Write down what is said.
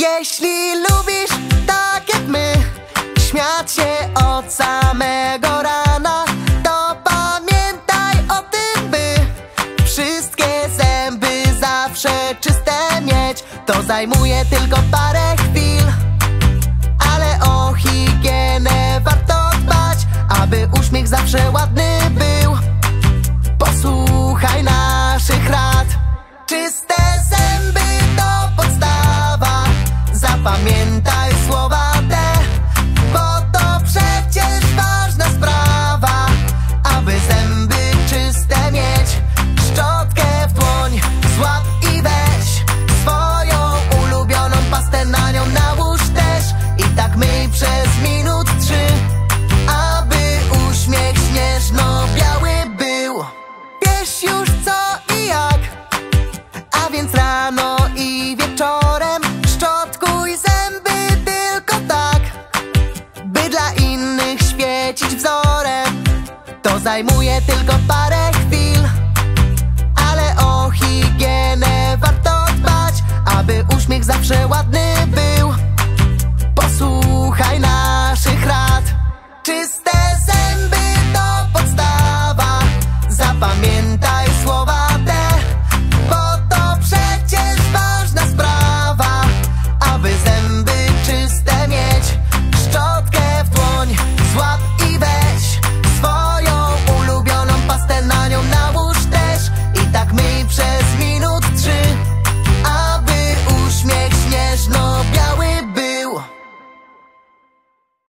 Jeśli lubisz tak jak my Śmiać się od samego rana To pamiętaj o tym, by Wszystkie zęby zawsze czyste mieć. To zajmuje tylko parę chwil Ale o higienę warto dbać Aby uśmiech zawsze ładny był. Posłuchaj naszych rad Czyste śnieżno-biały był Wiesz już co i jak a więc rano i wieczorem szczotkuj zęby tylko tak, by dla innych świecić wzorem. To zajmuje tylko parę chwil, ale o higienę warto dbać, aby uśmiech zawsze ładny był. Pamiętaj słowa.